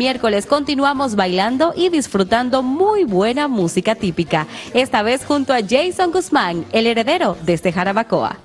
Miércoles continuamos bailando y disfrutando muy buena música típica, esta vez junto a Jason Guzmán, el heredero desde este Jarabacoa.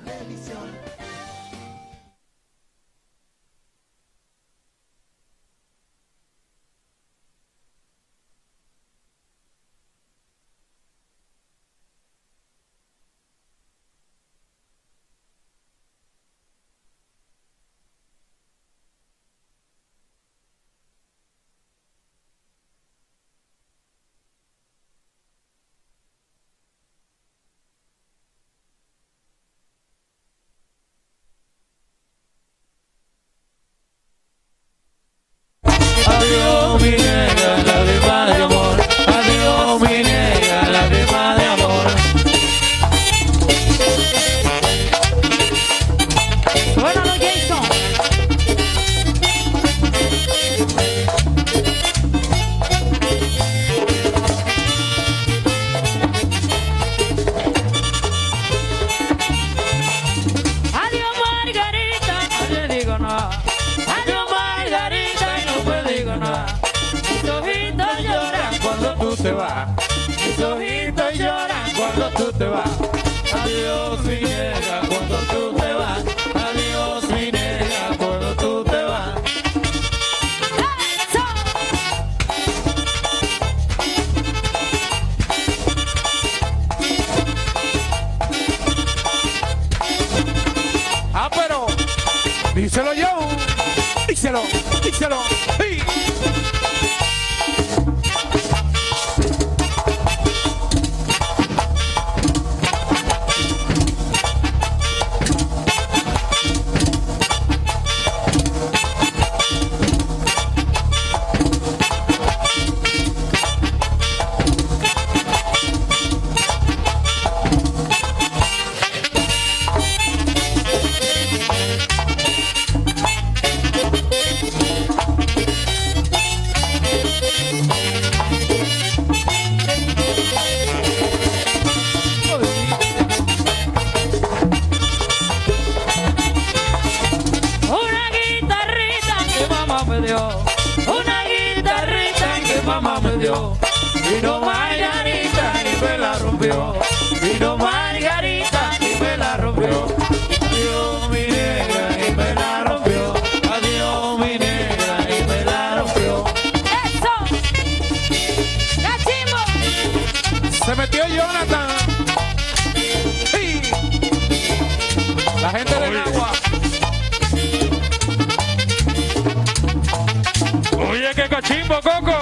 cachimbo, Coco.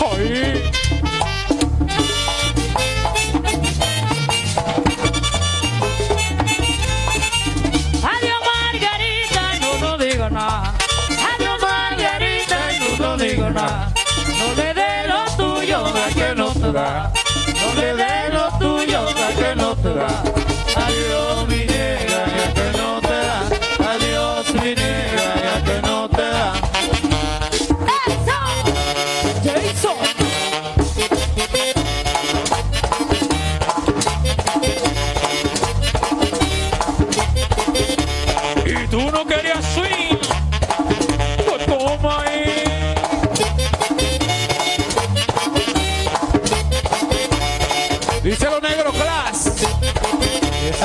¡Ay! Adiós, Margarita, no, no digo nada. Adiós, Margarita, no, no digo nada. No le dé lo tuyo, la que no te da. No le dé lo tuyo, la que no te da.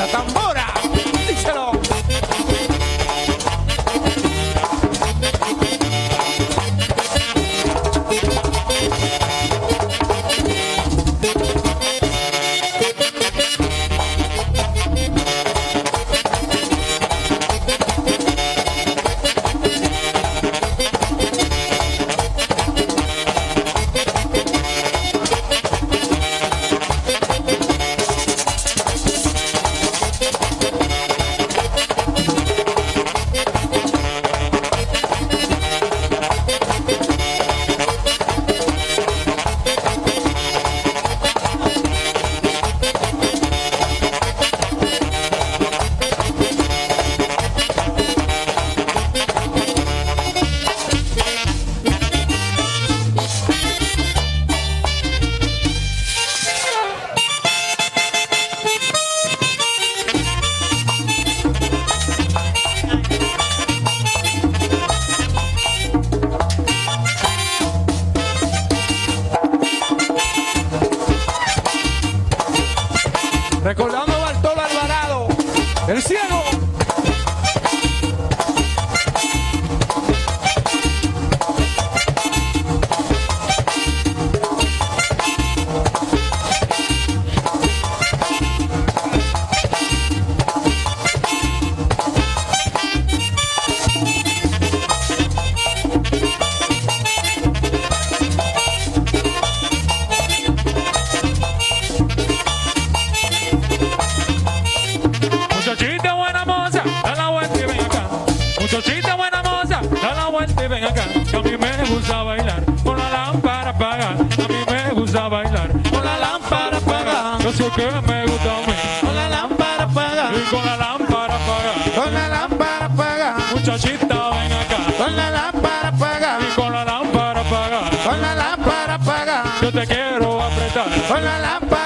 当。Te quiero apretar. Con la lámpara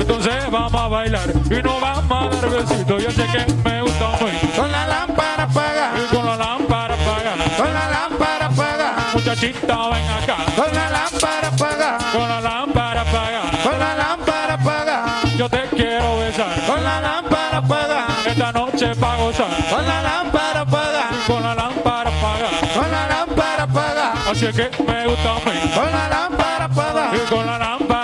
Entonces vamos a bailar y nos vamos a dar besitos. Yo sé que me gusta muy. Con la lámpara apagada, Y con la lámpara apagada. con la lámpara apagada, Muchachita, ven acá. con la lámpara apagada, Con la lámpara apagada. con la lámpara apagada, Yo te quiero besar. con la lámpara apagada, Esta noche pa' gozar. con la lámpara apagada, Con la lámpara apagada. con la lámpara apagada, Así es que me gusta mí. con la lámpara apagada, Y con la lámpara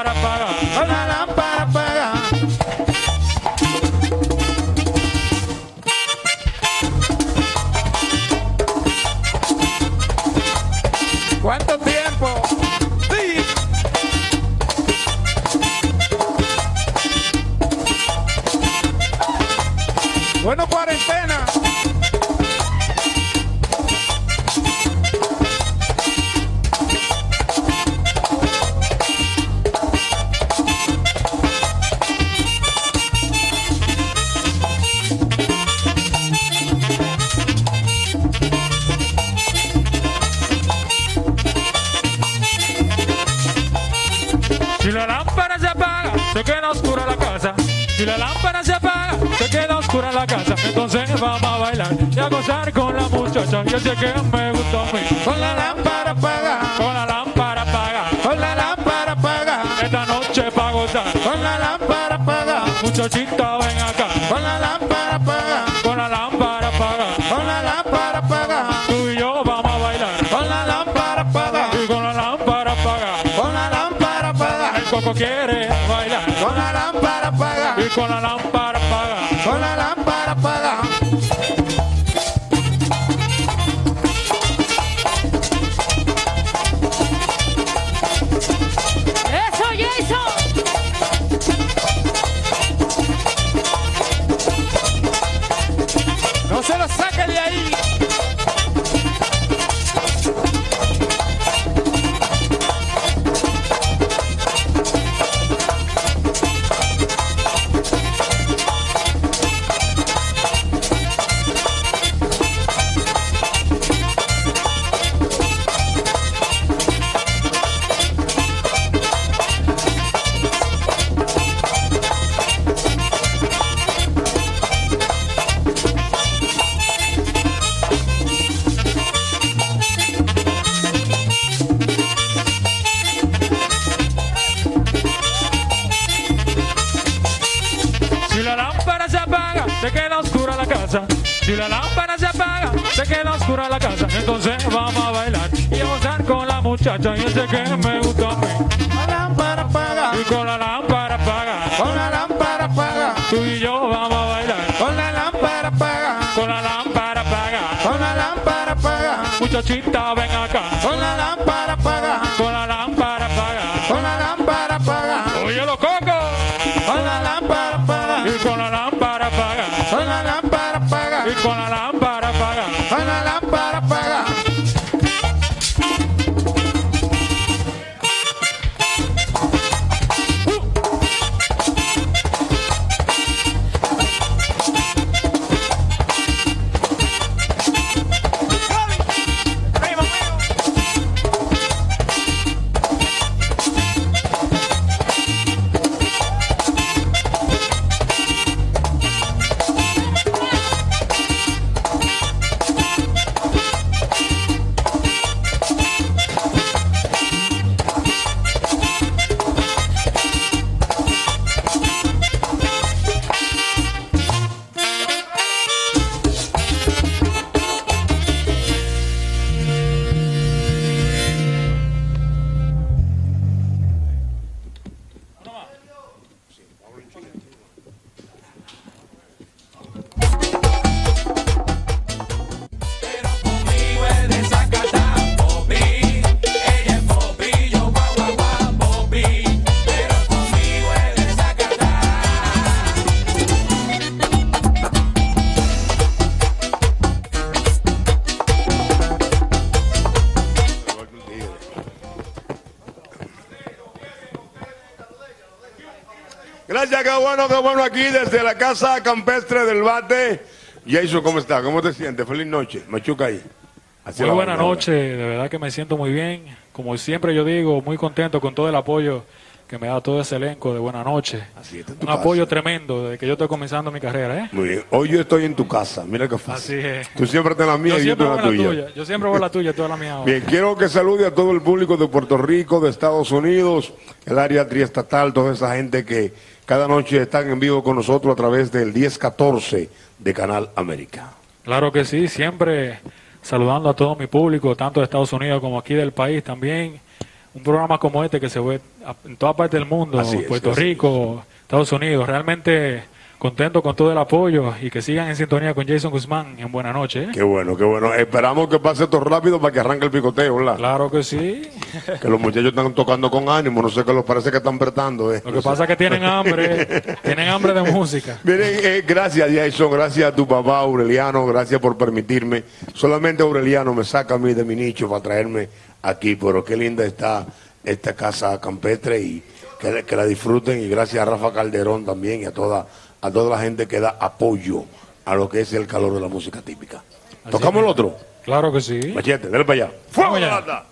oscura la casa. Si la lámpara se apaga, se queda oscura la casa. Entonces vamos a bailar y a gozar con la muchacha. Yo sé que me gusta a mí. Con la lámpara apagada, Con la lámpara apagada. con la lámpara apagada, Esta noche pa' gozar. con la lámpara apagada, Muchachita, ven acá. con la lámpara apagada, Con la lámpara apagada. con la lámpara apagada, Tú y yo vamos a bailar. con la lámpara apagada, Y con la lámpara apagada. con la lámpara apagada, El coco quiere apagada, la lámpara se apaga, se queda oscura la casa. Si la lámpara se apaga, se queda oscura la casa. Entonces vamos a bailar y a gozar con la muchacha. Yo sé que me gusta a mí. La lámpara apagada, Y con la lámpara apagada, con la lámpara apagada, tú y yo vamos a bailar. con la lámpara apagada, Con la lámpara apagada, con la lámpara Muchachita, ven acá. Bueno, qué bueno aquí desde la casa campestre del bate. Jason, ¿cómo está? ¿Cómo te sientes? Feliz noche. Machuca ahí. Así Muy buena noche, de verdad que me siento muy bien. Como siempre yo digo, muy contento con todo el apoyo que me da todo ese elenco de Buena Noche. Así es, en tu Un apoyo tremendo desde que yo estoy comenzando mi carrera, ¿eh? Muy bien. Hoy yo estoy en tu casa. Mira qué Así fácil. es. Tú siempre estás en la mía Yo y yo estoy en la la tuya. tuya, yo siempre voy a la tuya, tú a la mía. ahora. Bien, quiero que salude a todo el público de Puerto Rico, de Estados Unidos, el área triestatal, toda esa gente que cada noche están en vivo con nosotros a través del 1014 de Canal América. Claro que sí, siempre saludando a todo mi público, tanto de Estados Unidos como aquí del país también. Un programa como este que se ve en toda parte del mundo, Así Puerto Rico, Estados Unidos. Realmente contento con todo el apoyo y que sigan en sintonía con Jason Guzmán en Buena Noche. ¿eh? Qué bueno, qué bueno. Esperamos que pase esto rápido para que arranque el picoteo, ¿verdad? Claro que sí. Que los muchachos están tocando con ánimo, no sé qué les parece que están apretando. ¿eh? Lo que pasa es que tienen hambre, tienen hambre de música. Miren, eh, gracias Jason, gracias a tu papá Aureliano, gracias por permitirme. Solamente Aureliano me saca a mí de mi nicho para traerme aquí, pero qué linda está esta casa campestre y que, que la disfruten y gracias a Rafa Calderón también y a toda, a toda la gente que da apoyo a lo que es el calor de la música típica. ¿Tocamos el otro? Claro que sí. Machete, dale para allá. ¡Fuego, allá.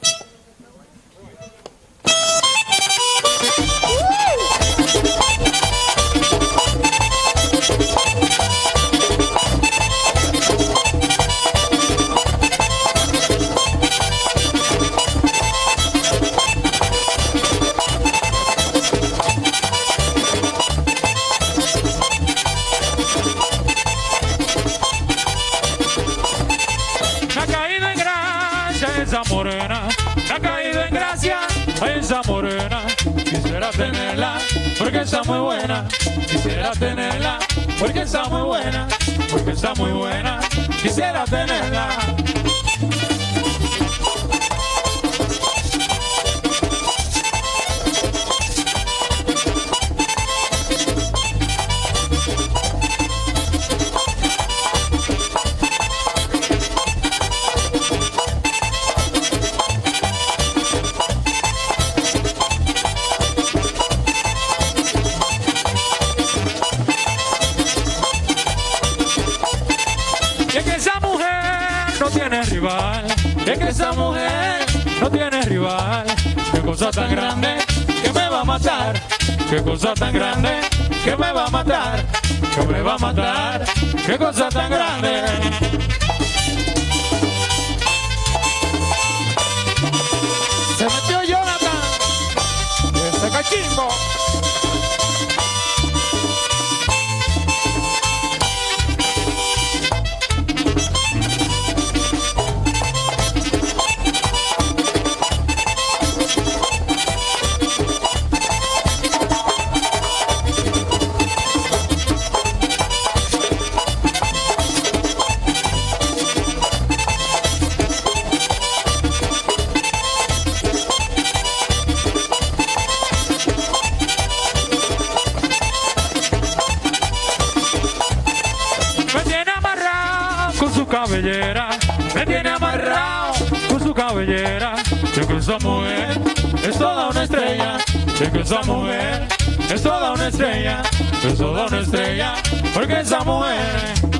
Esa morena. Quisiera tenerla porque está muy buena. Quisiera tenerla porque está muy buena, porque está muy buena. Quisiera tenerla. Tiene rival. Es que esa mujer no tiene rival. Qué cosa tan grande que me va a matar. Qué cosa tan grande que me va a matar. Que me va a matar. Qué cosa tan grande. Se metió Jonathan. Ese cachimbo. Esa mujer es toda una estrella, es toda una estrella, porque esa mujer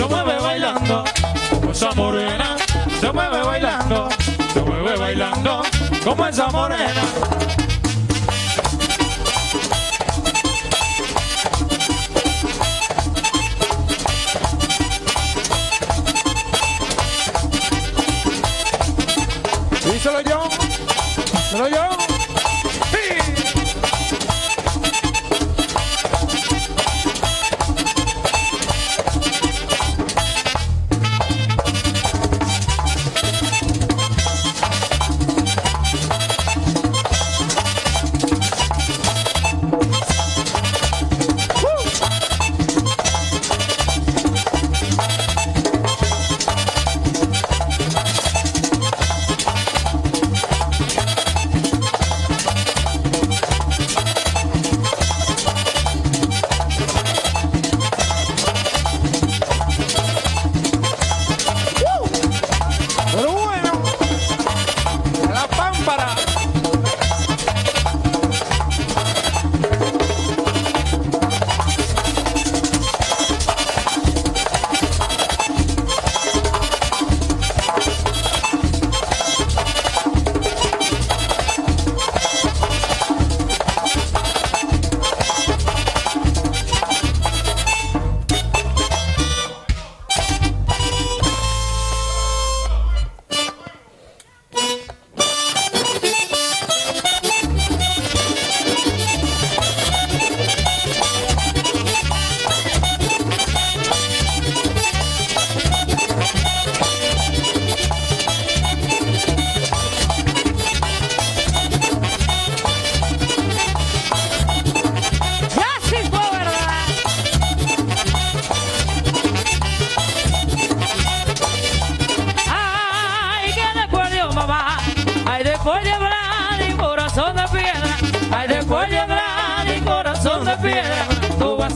se mueve bailando, como esa morena se mueve bailando, se mueve bailando, como esa morena.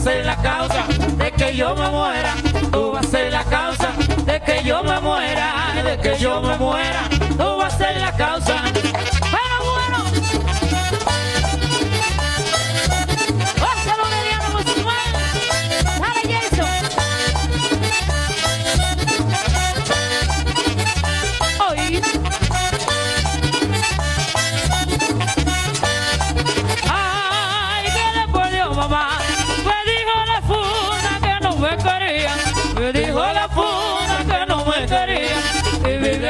Ser la causa de que yo me muera, tú vas a ser la causa de que yo me muera, de que yo me muera, tú vas a ser la causa.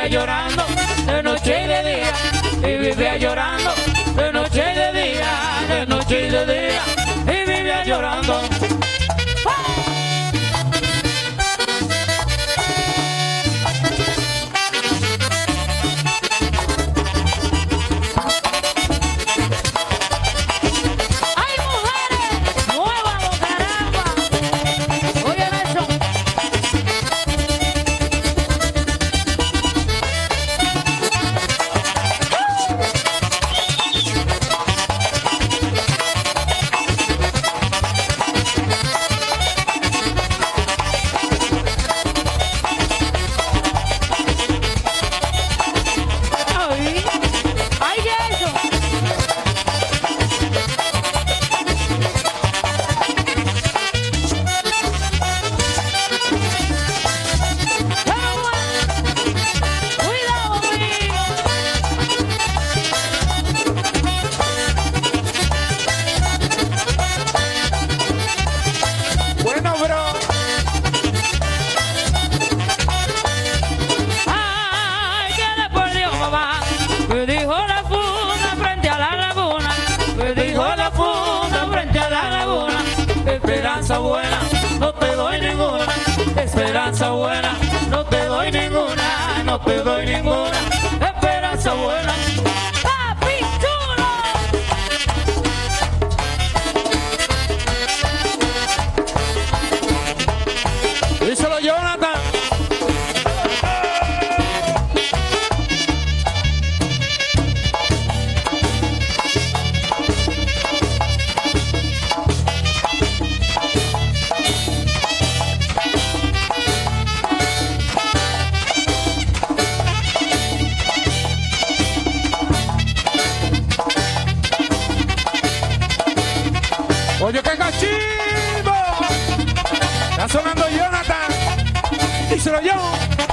Llorando de noche y de día, y vivía llorando esperanza buena, no te doy ninguna, esperanza buena, no te doy ninguna, no te doy ninguna, esperanza buena. Oye, qué cachimbo. Está sonando Jonathan. Díselo yo.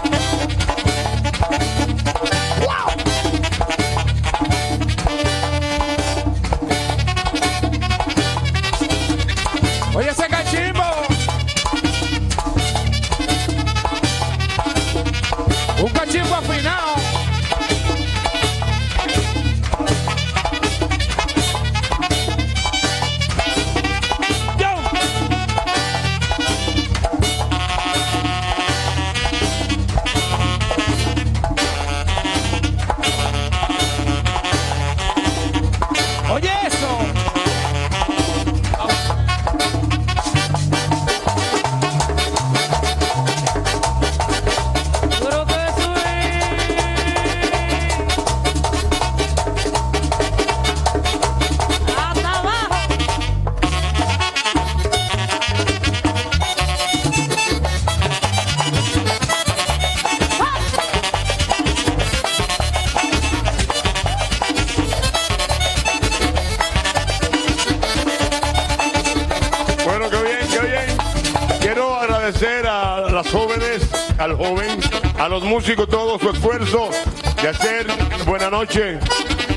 Hacer buena noche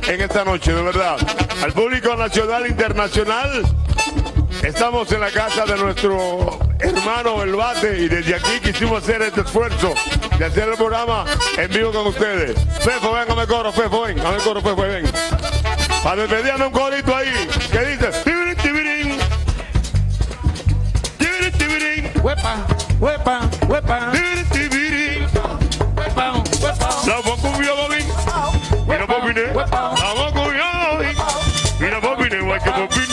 en esta noche, de verdad. Al público nacional e internacional, estamos en la casa de nuestro hermano El Bate y desde aquí quisimos hacer este esfuerzo de hacer el programa en vivo con ustedes. Fefo, ven, me coro, Fefo, ven, me coro, Fefo, ven. Para despedirme un corito ahí, que dice, tibirín, tibirín. Tibirín, tibirín. Huepa, huepa, huepa. Tibirín, tibirín. Huepa, huepa. La boca vio bobín. Mira bobine. La boca vio bobín. Mira bobine, guay que bobine, más bobine.